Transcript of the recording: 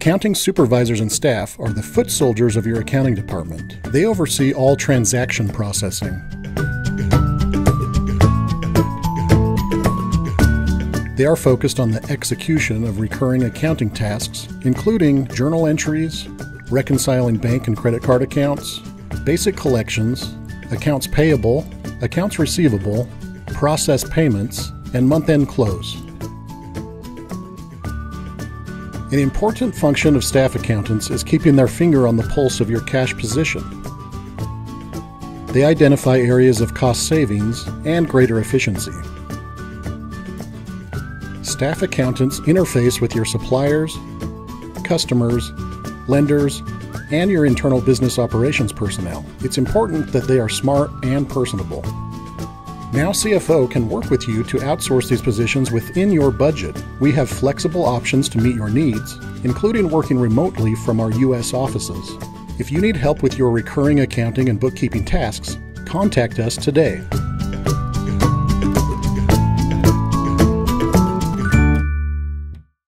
Accounting supervisors and staff are the foot soldiers of your accounting department. They oversee all transaction processing. They are focused on the execution of recurring accounting tasks, including journal entries, reconciling bank and credit card accounts, basic collections, accounts payable, accounts receivable, process payments, and month end close. An important function of staff accountants is keeping their finger on the pulse of your cash position. They identify areas of cost savings and greater efficiency. Staff accountants interface with your suppliers, customers, lenders, and your internal business operations personnel. It's important that they are smart and personable. Now CFO can work with you to outsource these positions within your budget. We have flexible options to meet your needs, including working remotely from our U.S. offices. If you need help with your recurring accounting and bookkeeping tasks, contact us today.